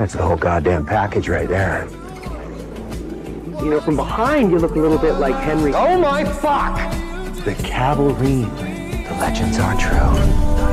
That's the whole goddamn package right there. You know, from behind, you look a little bit like Henry. Oh my fuck! The cavalry. The legends are true.